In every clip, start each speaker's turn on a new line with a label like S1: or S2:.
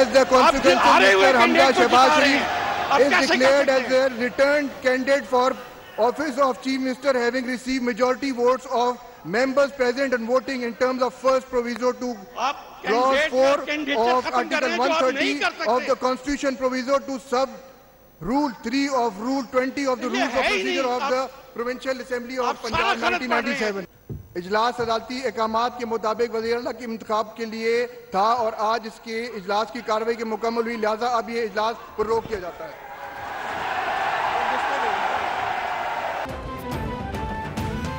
S1: As the consequence Mr. Hamza Shehbaz is declared as a returned candidate for office of Chief Minister having received majority votes of members present and voting in terms of first proviso to clause 4 of article 130 of the constitution proviso to sub rule 3 of rule 20 of the rules of procedure of the provincial assembly of punjab 1997 इजलास अदालती अहकाम के मुताबिक वजी अला के इंतब के लिए था और आज इसके इजलास की कार्रवाई की मुकम्मल हुई, लिहाजा अब ये इजलास पर रोक किया जाता है।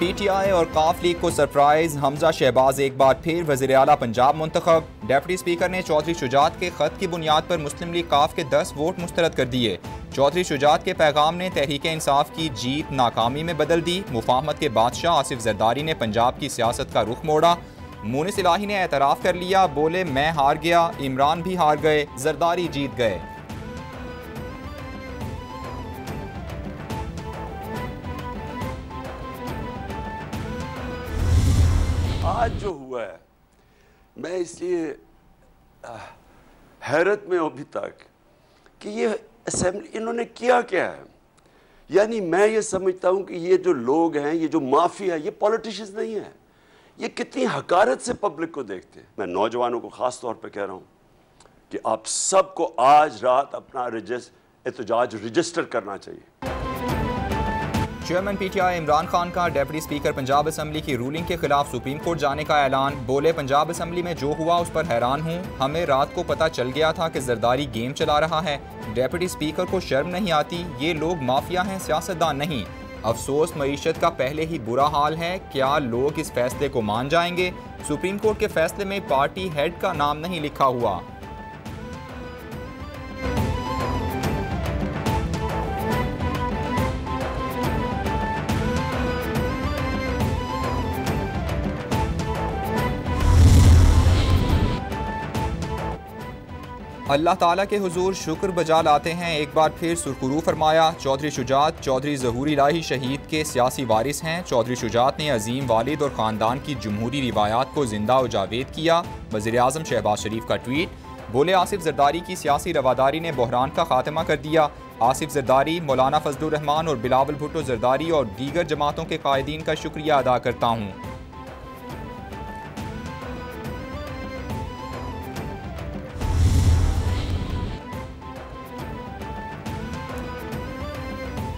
S2: पीटीआई और काफ लीग को सरप्राइज़, हमजा शहबाज एक बार फिर वज़ीर अला पंजाब मुंतखब। डेप्टी स्पीकर ने चौधरी शुजात के खत की बुनियाद पर मुस्लिम लीग काफ के दस वोट मुस्तरद कर दिए। चौधरी शुजात के पैगाम ने तहरीक इंसाफ की जीत नाकामी में बदल दी। मुफाहमत के बादशाह आसिफ जरदारी ने पंजाब की सियासत का रुख मोड़ा। मुनिस इलाही ने एतराफ़ कर लिया, बोले, मैं हार गया, इमरान भी हार गए, जरदारी जीत गए।
S3: जो हुआ है, मैं इसलिए हैरत में अभी तक कि ये असेंबली इन्होंने किया क्या है? यानी मैं ये समझता हूँ कि ये जो लोग हैं, ये जो माफिया है ये पॉलिटिशियंस नहीं है। ये कितनी हकारत से पब्लिक को देखते हैं। मैं नौजवानों को ख़ास तौर पे कह रहा हूँ कि आप सबको आज रात अपना रजिस्ट एहतजाज रजिस्टर करना चाहिए।
S2: चेयरमैन पीटीआई इमरान खान का डेप्टी स्पीकर पंजाब असम्बली की रूलिंग के खिलाफ सुप्रीम कोर्ट जाने का ऐलान। बोले, पंजाब असम्बली में जो हुआ उस पर हैरान हूँ। हमें रात को पता चल गया था कि जरदारी गेम चला रहा है। डेप्टी स्पीकर को शर्म नहीं आती। ये लोग माफिया हैं, सियासतदान नहीं। अफसोस मीशत का पहले ही बुरा हाल है। क्या लोग इस फैसले को मान जाएँगे? सुप्रीम कोर्ट के फैसले में पार्टी हेड का नाम नहीं लिखा हुआ। अल्लाह ताला के हुजूर शुक्र बजा लाते हैं। एक बार फिर सुरखरू फरमाया, चौधरी शुजात, चौधरी जहूरी लाही शहीद के सियासी वारिस हैं। चौधरी शुजात ने अजीम वालिद और ख़ानदान की जमहूरी रिवायात को ज़िंदा उजावेद किया। वजी अजम शहबाज शरीफ का ट्वीट, बोले आसिफ जरदारी की सियासी रवादारी ने बहरान का खात्मा कर दिया। आसिफ जरदारी, मौलाना फजलरहमान और बिलावल भुट्टो जरदारी और दीगर जमातों के कायदीन का शुक्रिया अदा करता हूँ।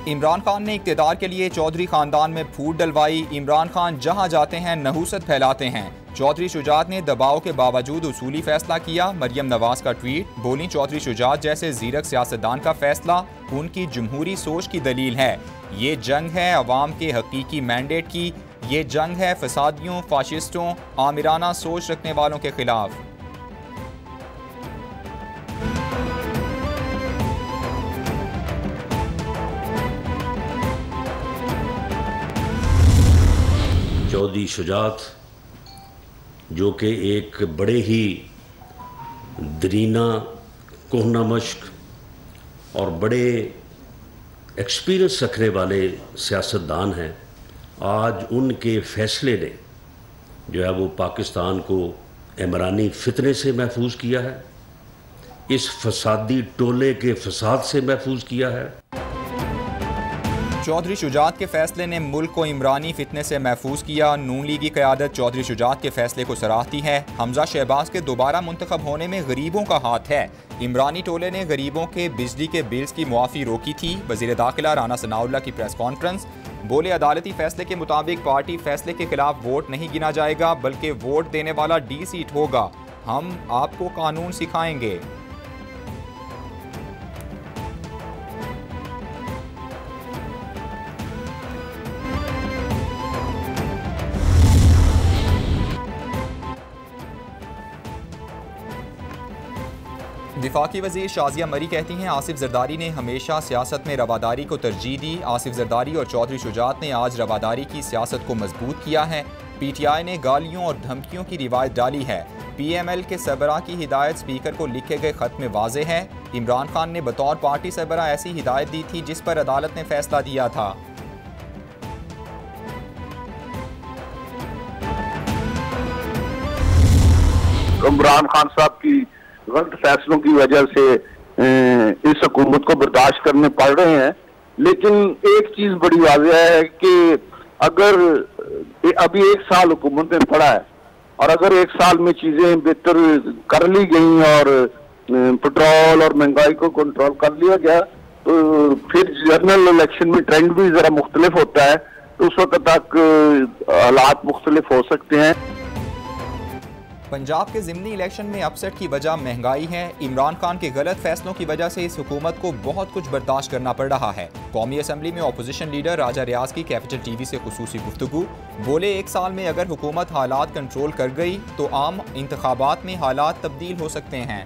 S2: इमरान खान ने इकतदार के लिए चौधरी खानदान में फूट डलवाई। इमरान खान जहाँ जाते हैं, नहूसत फैलाते हैं। चौधरी शुजात ने दबाव के बावजूद उसूली फैसला किया। मरियम नवाज़ का ट्वीट, बोली, चौधरी शुजात जैसे जीरक सियासतदान का फैसला, उनकी जमहूरी सोच की दलील है। ये जंग है अवाम के हकीकी मैंडेट की। ये जंग है फसादियों, फाशिस्टों, आमिराना सोच रखने वालों के खिलाफ।
S4: चौधरी शुजात, जो कि एक बड़े ही दरीना, कोहना मश्क और बड़े एक्सपीरियंस रखने वाले सियासतदान हैं, आज उनके फैसले ने जो है वो पाकिस्तान को इमरानी फितने से महफूज किया है, इस फसादी टोले के फसाद से महफूज किया है
S2: चौधरी शुजात के फैसले ने मुल्क को इमरानी फितने से महफूज किया। नून लीगी क्यादत चौधरी शुजात के फैसले को सराहती है। हमजा शहबाज के दोबारा मुंतखब होने में गरीबों का हाथ है। इमरानी टोले ने गरीबों के बिजली के बिल्स की मुआफ़ी रोकी थी। वज़ीर दाखिला राना सनाउल्ला की प्रेस कॉन्फ्रेंस। बोले अदालती फैसले के मुताबिक पार्टी फैसले के खिलाफ वोट नहीं गिना जाएगा, बल्कि वोट देने वाला डी सीट होगा। हम आपको कानून सिखाएँगे। विफाकी वज़ीर शाजिया मरी कहती हैं, आसिफ जरदारी ने हमेशा सियासत में रवादारी को तरजीह दी। आसिफ जरदारी और चौधरी शुजात ने आज रवादारी की सियासत को मज़बूत किया है। पी टी आई ने गालियों और धमकियों की रिवायत डाली है। पी एम एल के सरबरा की हिदायत स्पीकर को लिखे गए खत में वाजे है। इमरान खान ने बतौर पार्टी सरबरा ऐसी हिदायत दी थी जिस पर अदालत ने फैसला दिया था।
S5: इमरान खान साहब की गलत फैसलों की वजह से इस हुकूमत को बर्दाश्त करने पड़ रहे हैं। लेकिन एक चीज़ बड़ी वाजह है कि अगर अभी एक साल हुकूमत ने पड़ा है, और अगर एक साल में चीज़ें बेहतर कर ली गई और पेट्रोल और महँगाई को कंट्रोल कर लिया गया तो फिर जनरल इलेक्शन में ट्रेंड भी जरा मुख्तलिफ़ होता है तो उस वक्त तक हालात मुख्तलिफ़ हो सकते हैं।
S2: पंजाब के ज़िमनी इलेक्शन में अपसेट की वजह महँगाई है। इमरान खान के गलत फैसलों की वजह से इस हुकूमत को बहुत कुछ बर्दाश्त करना पड़ रहा है। कौमी असम्बली में अपोजिशन लीडर राजा रियाज की कैपिटल टीवी से खसूसी गुफ्तु बोले, एक साल में अगर हुकूमत हालात कंट्रोल कर गई तो आम इंतबात में हालात तब्दील हो सकते हैं।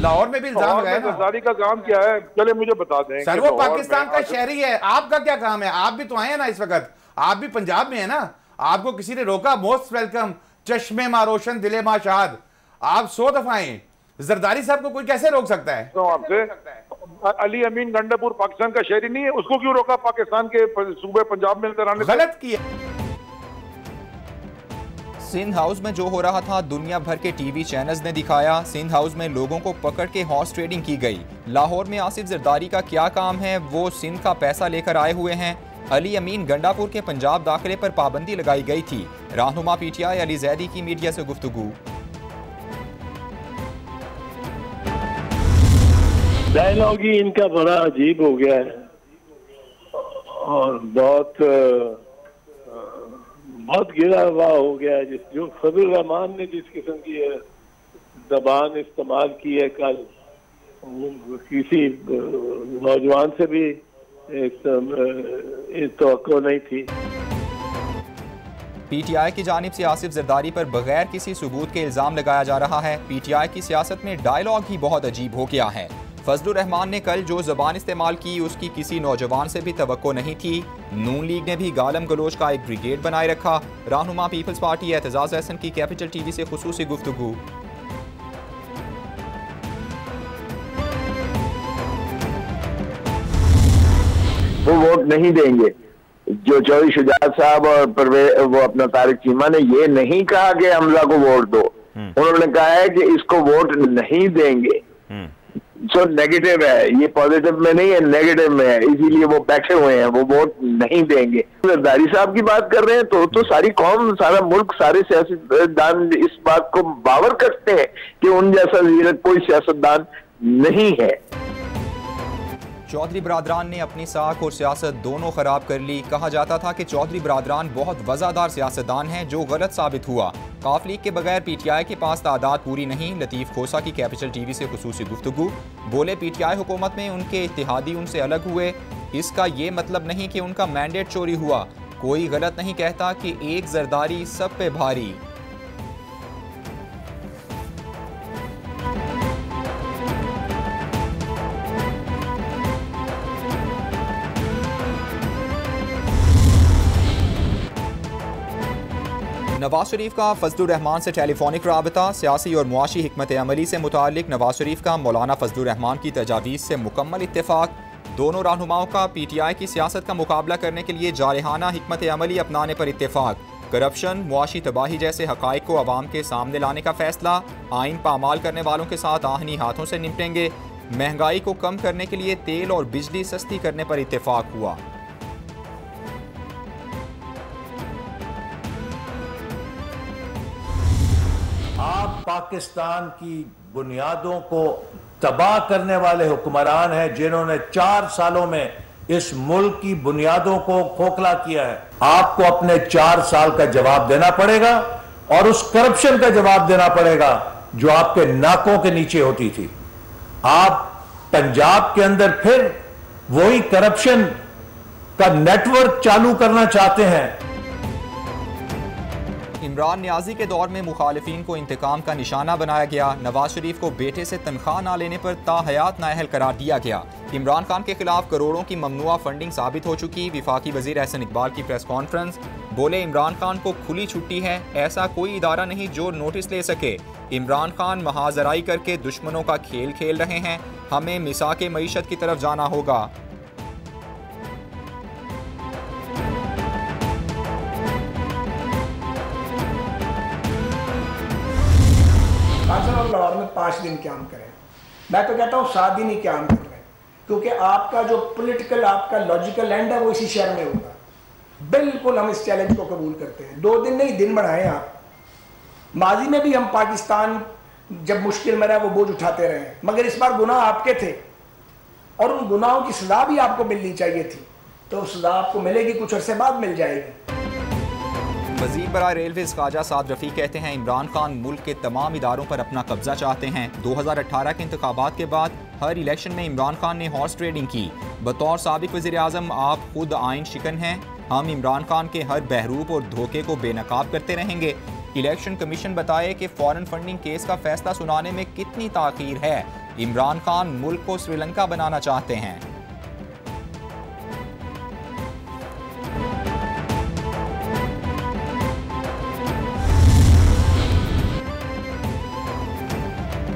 S6: लाहौर में भी इल्ज़ाम लगाया
S7: का काम क्या है? चले मुझे बता दें
S6: सर वो पाकिस्तान का शहरी है। आपका क्या काम है? आप भी तो आए हैं ना इस वक्त। आप भी पंजाब में है ना? आपको किसी ने रोका? Most welcome. चश्मे मा रोशन दिले माशाद आप सौ दफ़ा आए। जरदारी साहब को कोई कैसे रोक सकता है?
S7: तो आपसे अली अमीन गंडापुर पाकिस्तान का शहरी नहीं है। उसको क्यों रोका? पाकिस्तान के सूबे पंजाब में
S6: गलत किया।
S2: सिंध हाउस में जो हो रहा था, दुनिया भर के टीवी चैनल्स ने दिखाया। सिंध हाउस में लोगों को पकड़ के हॉर्स ट्रेडिंग की गई। लाहौर में आसिफ जरदारी का क्या काम है, वो सिंध का पैसा लेकर आए हुए हैं। अली अमीन गंडापुर के पंजाब दाखिले पर पाबंदी लगाई गई थी। रहनुमा पीटीआई, अली जैदी की मीडिया से गुफ्तु
S8: डायलॉग ही इनका बड़ा अजीब हो गया है। और बहुत बहुत गिरा हुआ हो गया है, जिस जो फजल रहमान ने जिस किस्म की जबान इस्तेमाल की है कल किसी नौजवान से भी तो नहीं थी।
S2: पीटीआई की जानब से आसिफ जरदारी पर बगैर किसी सबूत के इल्ज़ाम लगाया जा रहा है। पीटीआई की सियासत में डायलॉग ही बहुत अजीब हो गया है। फजलरहमान ने कल जो जबान इस्तेमाल की उसकी किसी नौजवान से भी तो नहीं थी। नून लीग ने भी गालम गलोच का एक ब्रिगेड बनाए रखा। रहनुमा पीपल्स पार्टी एतजाज एहसन की कैपिटल टीवी से खसूस गुफ्तु
S5: वो वोट नहीं देंगे। जो चौधरी शुजात साहब और वो अपना तारिक चीमा ने ये नहीं कहा कि हमला को वोट दो। हम्म। उन्होंने कहा है कि इसको वोट नहीं देंगे। जो नेगेटिव है, ये पॉजिटिव में नहीं है नेगेटिव में है, इसीलिए वो बैठे हुए हैं, वो वोट नहीं देंगे। जरदारी साहब की बात कर रहे हैं तो तो सारी कौम, सारा मुल्क, सारे सियासतदान इस बात को बावर करते हैं कि उन जैसा कोई सियासतदान नहीं है।
S2: चौधरी बरदरान ने अपनी साख और सियासत दोनों ख़राब कर ली। कहा जाता था कि चौधरी बरदरान बहुत वज़ादार सियासतदान हैं, जो गलत साबित हुआ। काफ लीग के बगैर पी टी आई के पास तादाद पूरी नहीं, लतीफ़ खोसा की कैपिटल टी वी से खसूस गुफ्तु बोले पी टी आई हुकूमत में उनके इतिहादी उनसे अलग हुए। इसका ये मतलब नहीं कि उनका मैंडेट चोरी हुआ। कोई गलत नहीं कहता कि एक जरदारी सब पे भारी। नवाज़ शरीफ का फजलरहमान से टेलीफोनिक रबता, सियासी और मुआशी हमत अमली से मुतक नवाज़ शरीफ का मौलाना फजलरहमान की तजावीज़ से मुकम्मल इतफाक़ दोनों रहनुमाओं का पी टी आई की सियासत का मुकाबला करने के लिए जारहाना हमत अमली अपनाने पर इतफाक़ करप्शन, मुआशी तबाही जैसे हक़ को आवाम के सामने लाने का फैसला, आइन पामाल करने वालों के साथ आहनी हाथों से निपटेंगे। महँगाई को कम करने के लिए तेल और बिजली सस्ती करने पर इतफाक़ हुआ।
S9: पाकिस्तान की बुनियादों को तबाह करने वाले हुक्मरान हैं, जिन्होंने चार सालों में इस मुल्क की बुनियादों को खोखला किया है। आपको अपने चार साल का जवाब देना पड़ेगा और उस करप्शन का जवाब देना पड़ेगा जो आपके नाकों के नीचे होती थी। आप पंजाब के अंदर फिर वही करप्शन का नेटवर्क चालू करना चाहते हैं।
S2: इमरान न्याजी के दौर में मुखालफी को इंतकाम का निशाना बनाया गया। नवाज़ शरीफ को बेटे से तनख्वाह ना लेने पर ताहयात नाअहल करार दिया गया। इमरान खान के खिलाफ करोड़ों की ममनुआ फंडिंग साबित हो चुकी। विफाकी वज़ीर एहसन इकबाल की प्रेस कॉन्फ्रेंस। बोले, इमरान खान को खुली छुट्टी है, ऐसा कोई इदारा नहीं जो नोटिस ले सके। इमरान खान महाजराई करके दुश्मनों का खेल खेल रहे हैं। हमें मिसा के मीशत की तरफ़ जाना होगा।
S10: पाँच दिन क्याम करें। मैं तो कहता हूँ सात दिन ही क्याम कर लें। क्योंकि आपका जो पॉलिटिकल आपका लॉजिकल एंड है, वो इसी शहर में होगा। बिल्कुल हम इस चैलेंज को कबूल करते हैं। दो दिन नहीं, दिन बढ़ाएँ आप। माजी में भी हम पाकिस्तान जब मुश्किल में रहा, वो बोझ उठाते रहे। मगर इस बार गुनाह आपके थे। और उन गुनाहों की सजा भी आपको मिलनी चाहिए थी। तो सजा आपको मिलेगी, कुछ अरसे बाद मिल जाएगी।
S2: वज़ीर बरा रेलवे ख्वाजा साद रफ़ी कहते हैं, इमरान खान मुल्क के तमाम इदारों पर अपना कब्जा चाहते हैं। 2018 के इंतबात के बाद हर इलेक्शन में इमरान खान ने हॉर्स ट्रेडिंग की। बतौर सबक वजी अजम आप खुद आइन शिकन हैं। हम इमरान खान के हर बहरूप और धोखे को बेनकाब करते रहेंगे। इलेक्शन कमीशन बताए कि फॉरेन फंडिंग केस का फैसला सुनाने में कितनी ताखीर है। इमरान खान मुल्क को श्रीलंका बनाना चाहते हैं।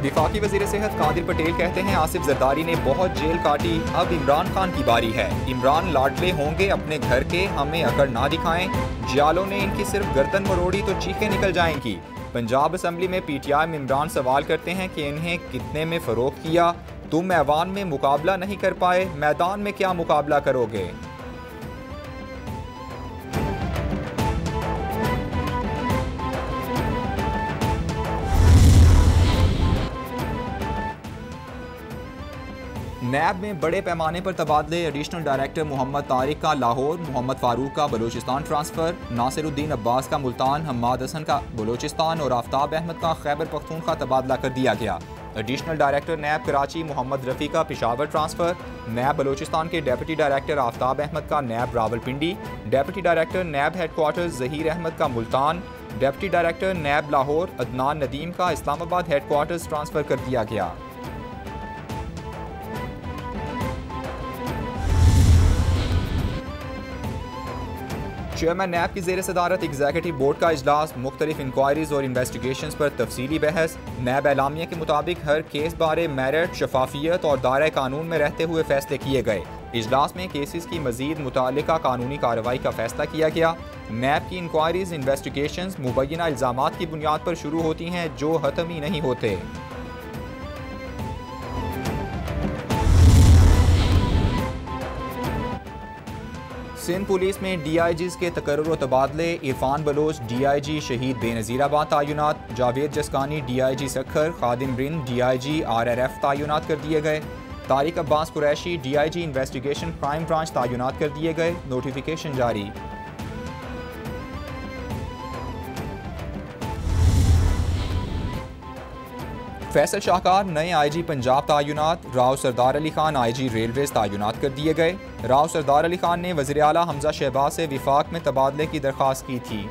S2: विफाकी वज़ीर सेहत कादिर पटेल कहते हैं, आसिफ जरदारी ने बहुत जेल काटी, अब इमरान खान की बारी है। इमरान लाडले होंगे अपने घर के, हमें अकड़ ना दिखाएँ। जियालों ने इनकी सिर्फ़ गर्दन मरोड़ी तो चीखें निकल जाएँगी। पंजाब असम्बली में पीटीआई में इमरान सवाल करते हैं कि इन्हें कितने में फ़रोग किया? तुम ऐवान में मुकाबला नहीं कर पाए, मैदान में क्या मुकाबला करोगे? नैब में बड़े पैमाने पर तबादले एडिशनल डायरेक्टर मोहम्मद तारिक का लाहौर, मोहम्मद फारूक का बलोचिस्तान ट्रांसफ़र नासिरुद्दीन अब्बास का मुल्तान, हम्माद हसन का बलोचिस्तान और आफ्ताब अहमद का खैबर पख्तून का तबादला कर दिया गया। एडिशनल डायरेक्टर नैब कराची, मोहम्मद रफ़ी का पिशावर ट्रांसफ़र नैब बलोचिस्तान के डेप्यूटी डायरेक्टर आफ्ताब अहमद का NAB Rawalpindi deputy director NAB headquarter Zaheer Ahmed का मुल्तान डेप्टी डायरेक्टर नैब लाहौर, अदनान नदीम का इस्लामाबाद हेडकोार्टर्स ट्रांसफ़र कर दिया गया। चेयरमैन नैब की जेर सदारत एग्जीक्यूटिव बोर्ड का अजलास मुख्तलिफ़ इंक्वायरीज और इन्वेस्टिगेशन पर तफसीली बहस नैब एलामिया के मुताबिक हर केस बारे मेरिट शफाफियत और दायरा कानून में रहते हुए फैसले किए गए इजलास में केसेस की मजीद मुतल कानूनी कार्रवाई का फैसला किया गया नैब की इंक्वायरीज इन्वेस्टिगेशन मुबैना इल्ज़ाम की बुनियाद पर शुरू होती हैं जो हतम नहीं होते सिंध पुलिस में डी आई जीज के तकर्र तबादले, Irfan Baloch D I G Shaheed Benazirabad तयनत Javed Jaskani D I G Sukkur, Khadim Rind D I G R R F तयनत कर दिए गए। Tariq Abbas Qureshi D I G investigation crime branch तयनत कर दिए गए। Notification जारी। फैसल शाहकार, नए IG Punjab तयनत, Rao Sardar Ali Khan IG railways तयनत कर दिए गए। राव सरदार अली खान ने वजी अला हमजा शहबाज से विफाक में तबादले की दरख्वास्त की थी।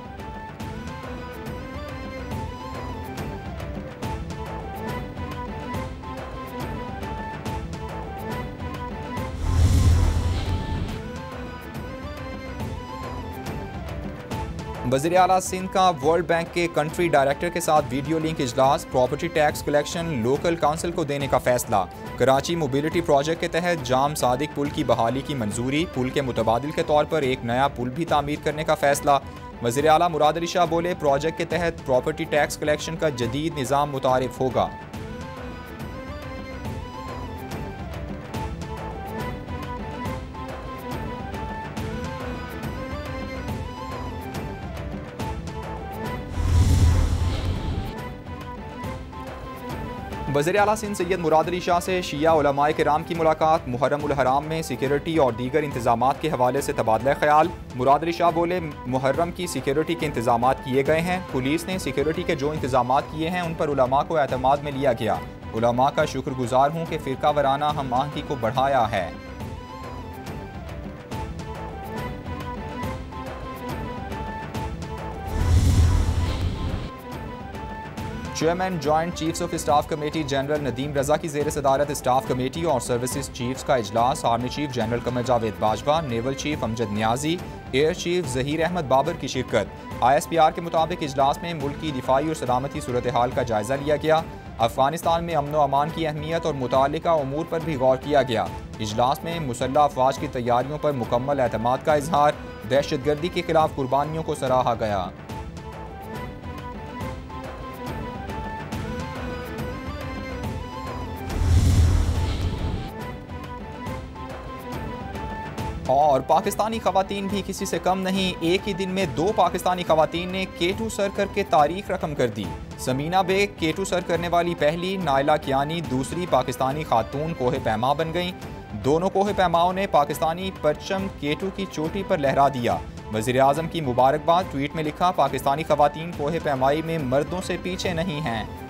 S2: वजी अला सिंध का वर्ल्ड बैंक के कंट्री डायरेक्टर के साथ वीडियो लिंक इजलास, property tax collection, local council को देने का फैसला। कराची मोबिलिटी प्रोजेक्ट के तहत जाम सादिक पुल की बहाली की मंजूरी, पुल के मुतबादल के तौर पर एक नया पुल भी तामीर करने का फैसला। वजी अला मुराद अली शाह बोले, प्रोजेक्ट के तहत प्रॉपर्टी टैक्स कलेक्शन का जदीद निज़ाम मुतारफ होगा। वजी अला सिंध सैयद मुराद शाह से शिया कराम की मुलाकात मुहर्रम हराम में सिक्योरिटी और दीगर इंतज़ाम के हवाले से तबादला ख्याल। मुराद शाह बोले, मुहर्रम की सिक्योरिटी के इंतज़ाम किए गए हैं। पुलिस ने सिक्योरिटी के जो इंतज़ाम किए हैं, उन पर उलमा को अतमाद में लिया गया। उलमा का शुक्रगुजार हूँ कि फ़िरका वराना हम आहंगी को बढ़ाया है। Chairman, joint chiefs of staff committee general Nadeem Raza की जेर सदारत स्टाफ कमेटी और सर्विसेज़ चीफ्स का इजलास। Army chief general Qamar Javed Bajwa naval chief Amjad Niazi, air chief Zaheer Ahmed Babar की शिरकत। आई एस पी आर के मुताबिक इजलास में मुल्क की दिफाई और सलामती सूरत हाल का जायजा लिया गया। अफ़गानिस्तान में अमन अमान की अहमियत और मुतल अमूर पर भी गौर किया गया। इजलास में मुसल्ह अफवाज की तैयारियों पर मुकम्मल अहतमाद का इजहार। दहशत गर्दी के खिलाफ कुर्बानियों को सराहा गया। और पाकिस्तानी खवतान भी किसी से कम नहीं, एक ही दिन में दो पाकिस्तानी खवतान ने केटू सर करके तारीख रकम कर दी। समीना बेग, केटू सर करने वाली पहली, नायला कियानी दूसरी पाकिस्तानी खातून कोहे पैमा बन गईं। दोनों कोहे पैमाओं ने पाकिस्तानी परचम केटू की चोटी पर लहरा दिया। वज़ीर अजम की मुबारकबाद, ट्वीट में लिखा, पाकिस्तानी खवतान कोहे पैमाई में मर्दों से पीछे नहीं हैं।